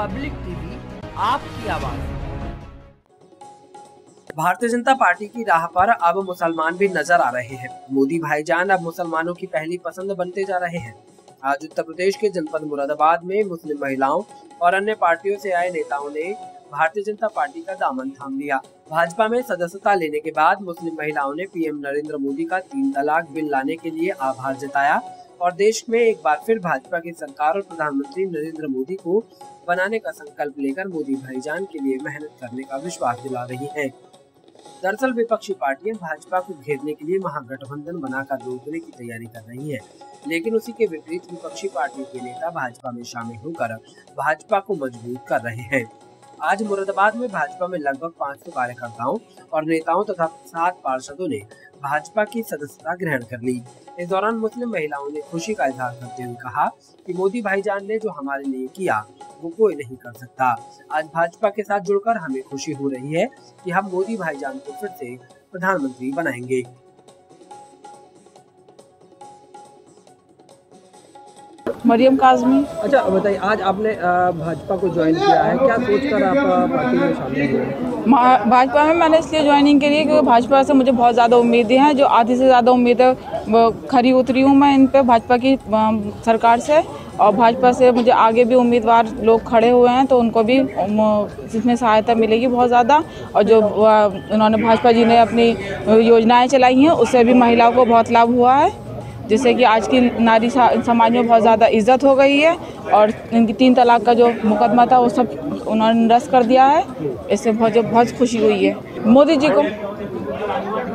Public TV, आपकी आवाज़। Bharatiya Janata party की राह पर अब मुसलमान भी नज़र आ रहे हैं। मोदी भाईजान अब मुसलमानों की पहली पसंद बनते जा रहे हैं। आज उत्तर प्रदेश के जनपद मुरादाबाद में मुस्लिम महिलाओं और अन्य पार्टियों से आए नेताओं ने भारतीय जनता पार्टी का दामन थाम लिया। भाजपा में सदस्यता लेने के बाद मुस्लिम महिलाओं ने पीएम नरेंद्र मोदी का तीन तलाक बिल लाने के लिए आभार जताया। और देश में एक बार फिर भाजपा की सरकार और प्रधानमंत्री नरेंद्र मोदी को बनाने का संकल्प लेकर मोदी भाईजान के लिए मेहनत करने का विश्वास दिला रही है। दरअसल विपक्षी पार्टियाँ भाजपा को घेरने के लिए महागठबंधन बनाकर रोकने की तैयारी कर रही हैं, लेकिन उसी के विपरीत विपक्षी पार्टियों के नेता भाजपा में शामिल होकर भाजपा को मज़बूत कर रहे हैं। आज मुरादाबाद में भाजपा में लगभग 500 कार्यकर्ताओं और नेताओं तथा सात पार्षदों ने भाजपा की सदस्यता ग्रहण कर ली। इस दौरान मुस्लिम महिलाओं ने खुशी का इजहार करते हुए कहा कि मोदी भाईजान ने जो हमारे लिए किया, वो कोई नहीं कर सकता। आज भाजपा के साथ जुड़कर हमें खुशी हो रही है कि हम मोदी भाईजान को फिर से प्रधानमंत्री बनाएँगे। मरियम काजमी। अच्छा बताइए आज आपने भाजपा को ज्वाइन किया है। क्या सोचकर आप पार्टी में शामिल हुए भाजपा में मैंने इसलिए ज्वाइनिंग करी है क्योंकि भाजपा से मुझे बहुत ज़्यादा उम्मीदें हैं जो आधी से ज़्यादा उम्मीदें खरी उतरी हूँ मैं इन पर भाजपा की सरकार से। और भाजपा से मुझे आगे भी उम्मीदवार लोग खड़े हुए हैं तो उनको भी इसमें सहायता मिलेगी बहुत ज़्यादा। और जो उन्होंने भाजपा जी ने अपनी योजनाएँ चलाई हैं उससे भी महिलाओं को बहुत लाभ हुआ है। जिससे कि आज की नारी समाज में बहुत ज़्यादा इज़्ज़त हो गई है और इनकी तीन तलाक का जो मुकदमा था वो सब उन्होंने निरस्त कर दिया है। इससे बहुत जो बहुत खुशी हुई है। मोदी जी को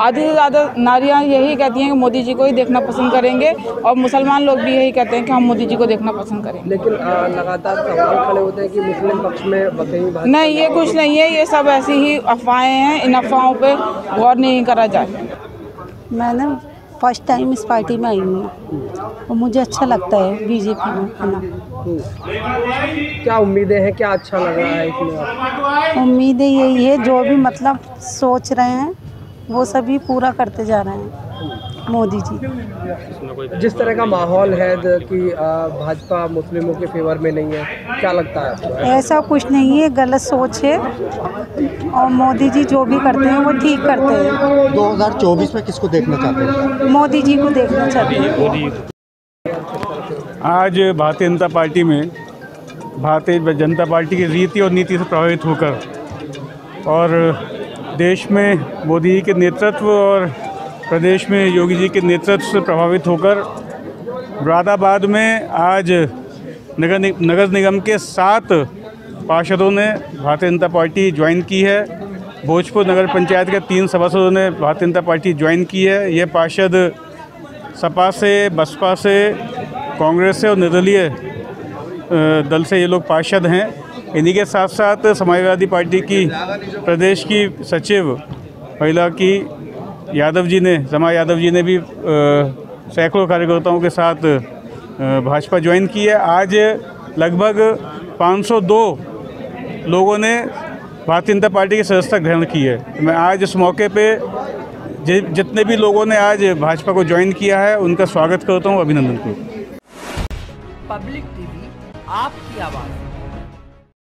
आधी से ज़्यादा नारियाँ यही कहती हैं कि मोदी जी को ही देखना पसंद करेंगे और मुसलमान लोग भी यही कहते हैं कि हम मोदी जी को देखना पसंद करेंगे। लेकिन लगातार सवाल खड़े होते हैं कि मुस्लिम पक्ष में नहीं ये कुछ नहीं है ये सब ऐसी ही अफवाहें हैं। इन अफवाहों पे गौर नहीं करा जाए मैं ना फ़र्स्ट टाइम इस पार्टी में आई हूँ। और मुझे अच्छा लगता है बीजेपी में आना। क्या उम्मीदें हैं? क्या अच्छा लग रहा है इसमें उम्मीदें यही है जो भी मतलब सोच रहे हैं वो सभी पूरा करते जा रहे हैं। मोदी जी। जिस तरह का माहौल है कि भाजपा मुस्लिमों के फेवर में नहीं है क्या लगता है ऐसा कुछ नहीं है गलत सोच है। और मोदी जी जो भी करते हैं वो ठीक करते हैं। 2024 में किसको देखना चाहते हैं? मोदी जी को देखना चाहते हैं। आज भारतीय जनता पार्टी में भारतीय जनता पार्टी की रीति और नीति से प्रभावित होकर और देश में मोदी जी के नेतृत्व और प्रदेश में योगी जी के नेतृत्व से प्रभावित होकर मुरादाबाद में आज नगर नि- नगर निगम के सात पार्षदों ने भारतीय जनता पार्टी ज्वाइन की है। भोजपुर नगर पंचायत के तीन सभासदों ने भारतीय जनता पार्टी ज्वाइन की है। ये पार्षद सपा से, बसपा से, कांग्रेस से और निर्दलीय दल से ये लोग पार्षद हैं। इन्हीं के साथ साथ समाजवादी पार्टी की प्रदेश की सचिव महिला की यादव जी ने, समा यादव जी ने भी सैकड़ों कार्यकर्ताओं के साथ भाजपा ज्वाइन की है। आज लगभग 502 लोगों ने भारतीय जनता पार्टी की सदस्यता ग्रहण की है। मैं आज इस मौके पे जितने भी लोगों ने आज भाजपा को ज्वाइन किया है, उनका स्वागत करता हूँ। अभिनंदन। हूँ पब्लिक टीवी, आपकी आवाज़।